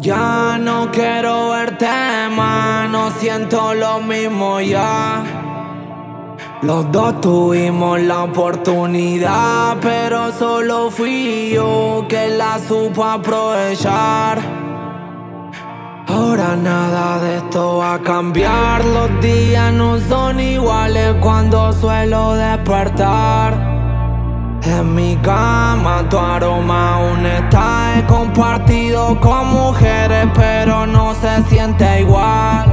Ya no quiero verte más, no siento lo mismo ya. Los dos tuvimos la oportunidad, pero solo fui yo que la supo aprovechar. Ahora nada de esto va a cambiar, los días no son iguales cuando suelo despertar. En mi cama tu aroma aún está. He compartido con mujeres pero no se siente igual.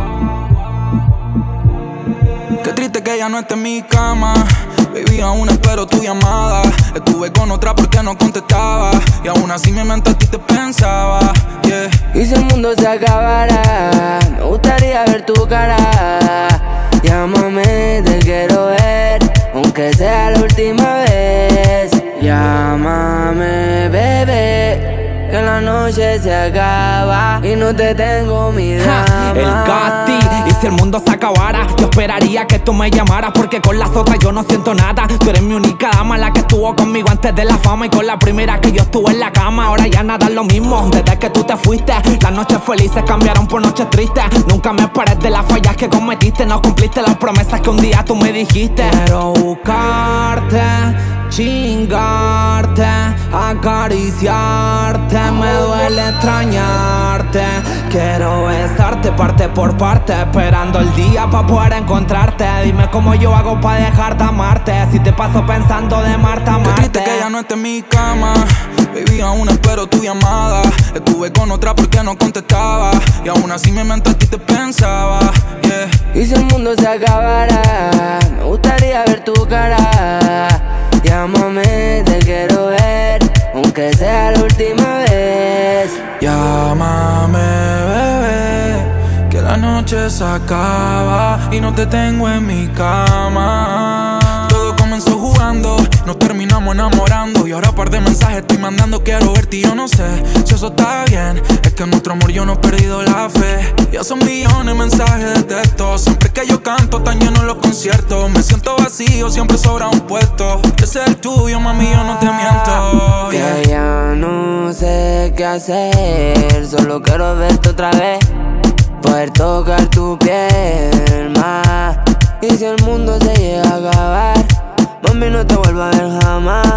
Qué triste que ya no esté en mi cama. Baby, aún espero tu llamada. Estuve con otra porque no contestaba. Y aún así mi mente a ti te pensaba. Yeah. Y si el mundo se acabara Me gustaría ver tu cara Llámame, bebé, que la noche se acaba y no te tengo mi el Gatti, y si el mundo se acabara, yo esperaría que tú me llamaras porque con las otras yo no siento nada. Tú eres mi única dama, la que estuvo conmigo antes de la fama y con la primera que yo estuve en la cama. Ahora ya nada es lo mismo, desde que tú te fuiste, las noches felices cambiaron por noches tristes. Nunca me esperes de las fallas que cometiste, no cumpliste las promesas que un día tú me dijiste. Quiero buscarte chingarte, acariciarte, me duele extrañarte. Quiero besarte parte por parte, esperando el día para poder encontrarte. Dime cómo yo hago para dejar de amarte, si te paso pensando de Marta amarte. Qué triste que ya no esté en mi cama, baby aún espero tu llamada. Estuve con otra porque no contestaba y aún así mi mente a ti te pensaba. Y si el mundo se acabara, me gustaría ver tu cara aunque sea la última vez. Llámame, bebé, que la noche se acaba y no te tengo en mi cama. Todo comenzó jugando, nos terminamos enamorando y ahora par de mensajes estoy mandando. Quiero verte y yo no sé si eso está bien. Es que en nuestro amor yo no he perdido la fe. Ya son millones de mensajes de texto. Siempre que yo canto, tan lleno los conciertos. Me siento vacío, siempre sobra un puesto. Ese es el tuyo, mami, yo no te miento. Qué hacer. Solo quiero verte otra vez. Poder tocar tu piel más. Y si el mundo se llega a acabar, mami, no te vuelvo a ver jamás.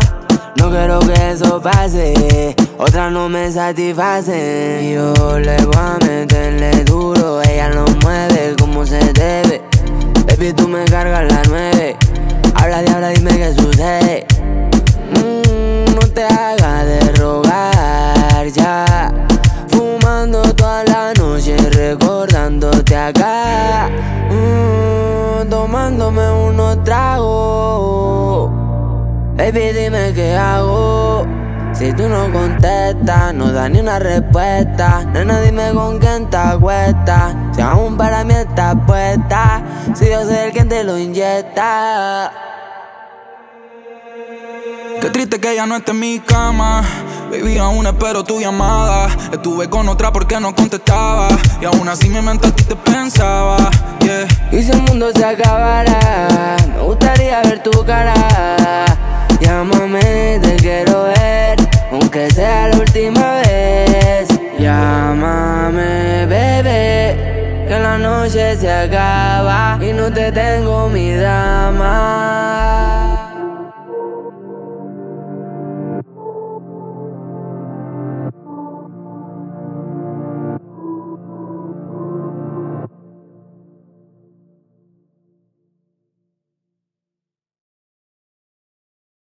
No quiero que eso pase, otra no me satisface. Yo le voy a meterle duro, ella lo mueve como se debe. Baby, tú me cargas la nueve. Habla de dime qué sucede. Mm, no te hagas de rogar Fumando toda la noche, recordándote acá. Mm, tomándome unos tragos. Baby, dime qué hago. Si tú no contestas, no da ni una respuesta. Nena, dime con quién te acuestas. Si aún para mí estás puesta. Si yo soy el quien te lo inyecta. Qué triste que ya no esté en mi cama. Baby, aún espero tu llamada. Estuve con otra porque no contestaba. Y aún así mi mente a ti te pensaba. Y si el mundo se acabara, me gustaría ver tu cara. Llámame, te quiero ver, aunque sea la última vez. Llámame, bebé, que la noche se acaba y no te tengo mi dama.